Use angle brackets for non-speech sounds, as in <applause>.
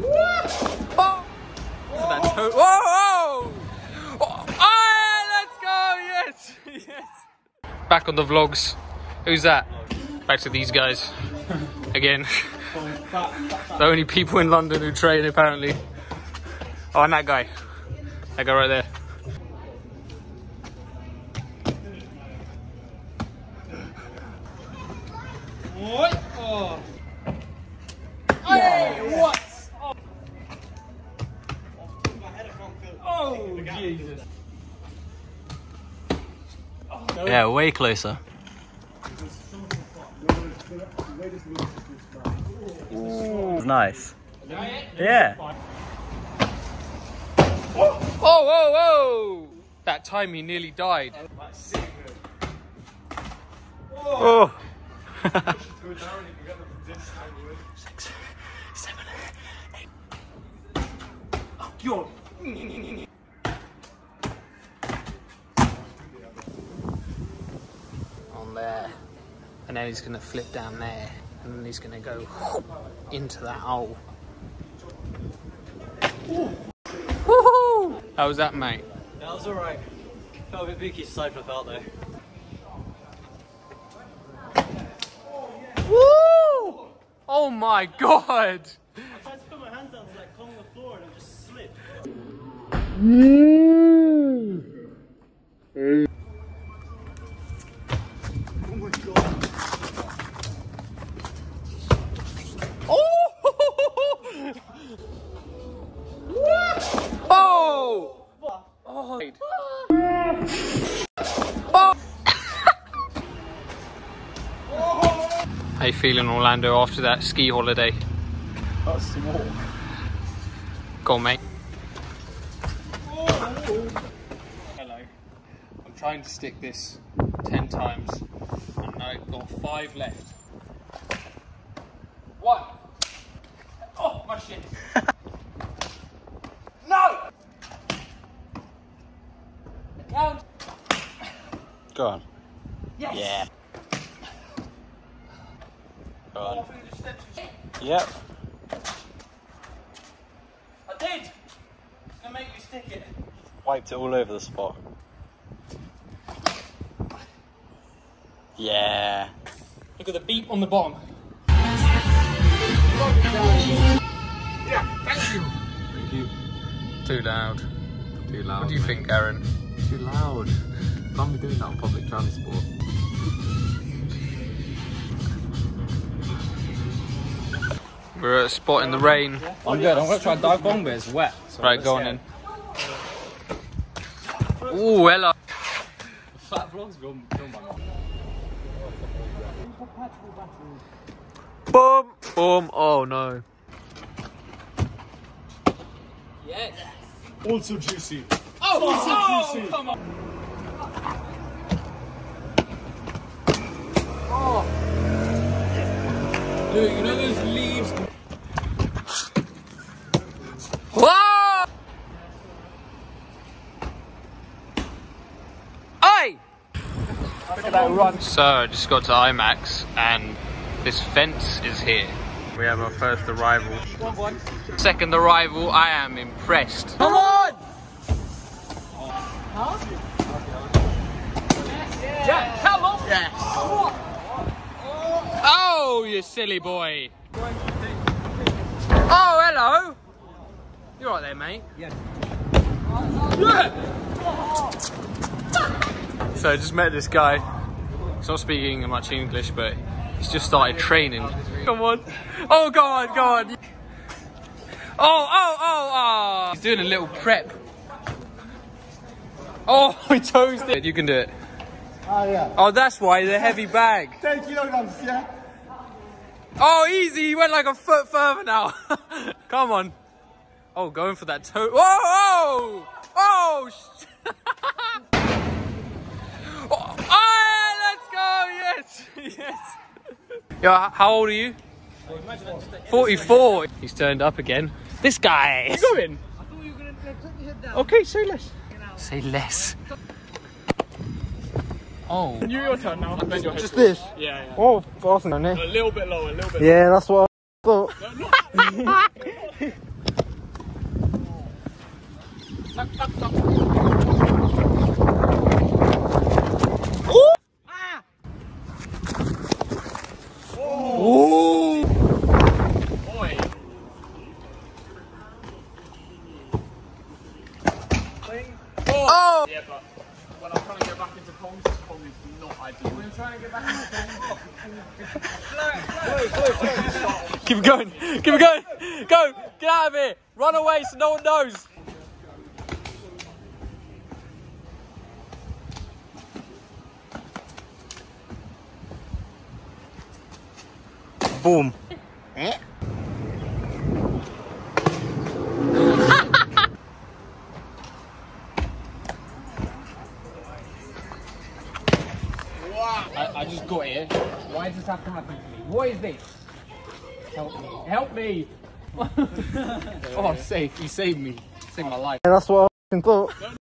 Yes! Back on the vlogs. Who's that? Back to these guys. Again. the only people in London who train, apparently. Oh, and that guy. That guy right there. What? Oh. Oh, Jesus. Yeah, way closer. Nice. Yeah. Whoa, whoa, whoa! That time he nearly died. Oh. <laughs> On there. And then he's gonna flip down there. And then he's gonna go <laughs> into that hole. Woohoo! How was that, mate? That was alright. Felt a bit beaky side flip out though. Woo! Oh my god! I tried to put my hands down to like calm the floor and it just slipped. Oh! How you feeling, Orlando, after that ski holiday? That's small. Go on, mate. Hello. I'm trying to stick this 10 times, and I've got five left. One. Oh, my shit. <laughs> no! Go on. Yes. Yeah. Go on. through the steps. Yep. I did. It's gonna make me stick it. Wiped it all over the spot. Yeah. Look at the beep on the bottom. Yeah, thank you. Thank you. Too loud. Too loud. What do you mate. think, Aaron? Too loud. Can't be doing that on public transport. We're at a spot in the rain. I'm good. I'm gonna try dive bomb, but it's wet. So Right, go on in. Ooh, hello. Phat vlogs film, film my mum. Boom, boom. Oh no. Yes. Also juicy. Oh, oh, come on. Oh. Dude, you know those leaves? Whoa! Oi! Look at that run. So I just got to IMAX and this fence is here. We have our first arrival. Second arrival, I am impressed. Come on! Yeah, come on! Yes. Oh, you silly boy. Oh, hello. You're right there, mate? Yeah. So I just met this guy. He's not speaking much English, but he's just started training. Come on. Oh, go on, go on. Oh, oh, oh, oh. He's doing a little prep. Oh, <laughs> he toes it. You can do it. Oh, yeah. Oh, that's why, the heavy bag. <laughs> 10 kilograms, yeah? Oh, easy. He went like a foot further now. <laughs> Come on. Oh, going for that toe. Whoa, whoa. Yes, yes. <laughs> Yo, how old are you? 44. He's turned up again. This guy. You going? Okay, say less. Say less. Oh. You your turn now. Bend your head. Just this. Yeah, yeah. Oh, fasten on it. A little bit lower, a little bit Yeah, that's what. I thought. <laughs> <laughs> Oh! Yeah, but when I'm trying to get back into Pong, Pong is not ideal. When I'm trying to get back into Pong, Keep it going. Keep it going. Go. Get out of here. Run away so no one knows. Boom. Eh? I, I just got here. Why does this have to happen to me? What is this? Help me. Help me! <laughs> oh, safe. You saved me. Saved my life. And that's what I thought.